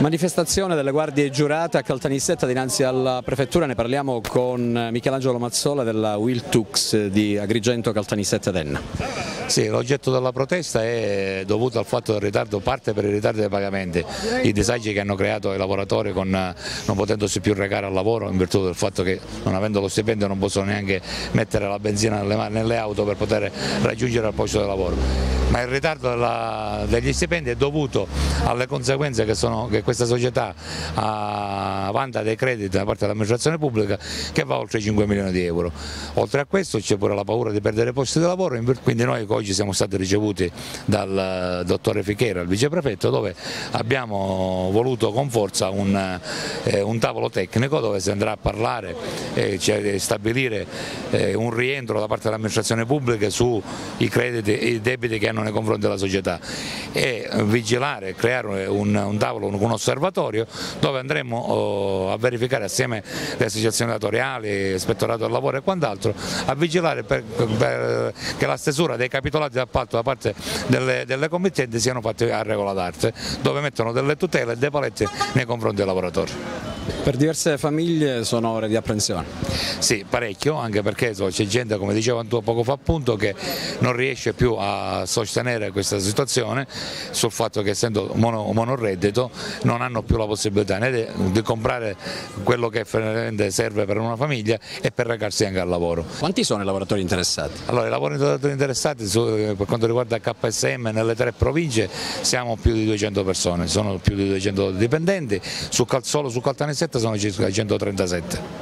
Manifestazione delle guardie giurate a Caltanissetta dinanzi alla prefettura, ne parliamo con Michelangelo Mazzola della Wiltux di Agrigento Caltanissetta ed Enna. Sì, l'oggetto della protesta è dovuto al fatto del ritardo, parte per il ritardo dei pagamenti, i disagi che hanno creato i lavoratori con, non potendosi più recare al lavoro in virtù del fatto che non avendo lo stipendio non possono neanche mettere la benzina nelle, nelle auto per poter raggiungere il posto di lavoro. Ma il ritardo della, degli stipendi è dovuto alle conseguenze che, sono, che questa società ha, vanta dei crediti da parte dell'amministrazione pubblica che va oltre i 5 milioni di euro. Oltre a questo c'è pure la paura di perdere posti di lavoro, quindi noi oggi siamo stati ricevuti dal dottore Fichera, il viceprefetto, dove abbiamo voluto con forza un, eh, un tavolo tecnico dove si andrà a parlare e cioè, stabilire eh, un rientro da parte dell'amministrazione pubblica sui crediti e i debiti che hanno nei confronti della società e vigilare, creare un, un tavolo, un osservatorio dove andremo oh, a verificare assieme le associazioni datoriali, l'ispettorato del lavoro e quant'altro, a vigilare per, per, che la stesura dei capitolati d'appalto da parte delle, delle committenti siano fatti a regola d'arte, dove mettono delle tutele e dei paletti nei confronti dei lavoratori. Per diverse famiglie sono ore di apprensione. Sì, parecchio, anche perché c'è gente, come diceva tu poco fa appunto, che non riesce più a sostenere questa situazione sul fatto che essendo mono, monoreddito non hanno più la possibilità né di comprare quello che serve per una famiglia e per recarsi anche al lavoro. Quanti sono i lavoratori interessati? Allora, i lavoratori interessati per quanto riguarda KSM nelle tre province siamo più di 200 persone, sono più di 200 dipendenti, su, solo su Caltanissetta sono circa 137.